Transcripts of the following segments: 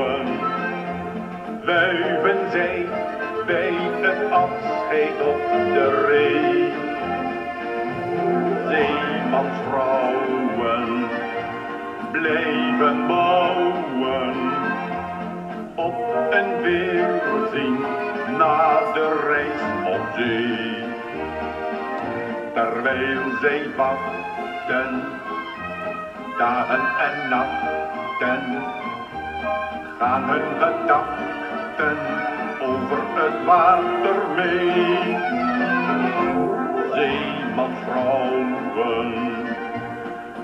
Wijven Wuiven zij bij het afscheid op de ree. Zeemansvrouwen blijven bouwen op een weerzien na de reis op zee. Terwijl zij wachten, dagen en nachten gaan hun gedachten over het water mee. Zeemansvrouwen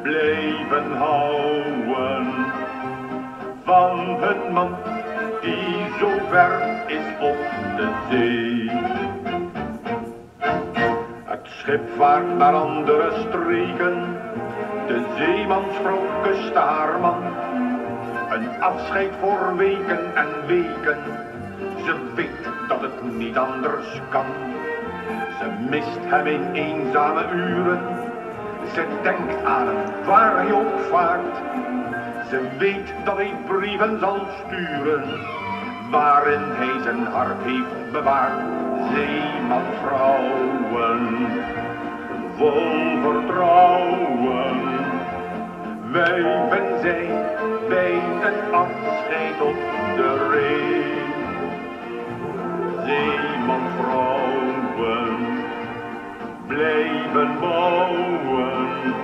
bleven houden van hun man die zo ver is op de zee. Het schip vaart naar andere streken, de zeemansvrouw kust haar man. Een afscheid voor weken en weken, ze weet dat het niet anders kan. Ze mist hem in eenzame uren, ze denkt aan hem waar hij ook vaart. Ze weet dat hij brieven zal sturen, waarin hij zijn hart heeft bewaard. Zeemansvrouwen, vol vertrouwen, wijven zij bij een afscheid op de ree. Zeemansvrouwen blijven bouwen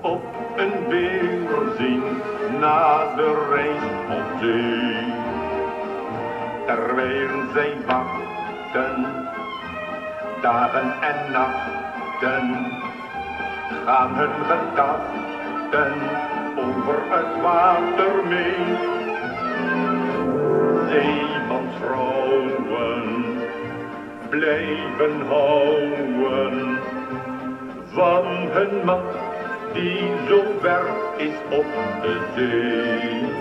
op een weerzien na de reis op zee. Terwijl zij wachten, dagen en nachten, gaan hun gedachten over het water mee. Zeemansvrouwen blijven houden van hun man die zo ver is op de zee.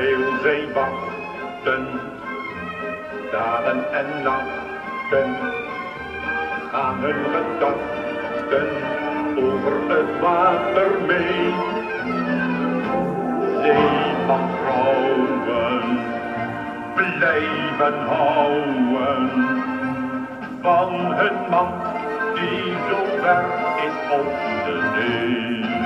Terwijl zij wachten, dagen en nachten, gaan hun gedachten over het water mee. Zeemansvrouwen blijven houden van hun man die zo ver is op de zee.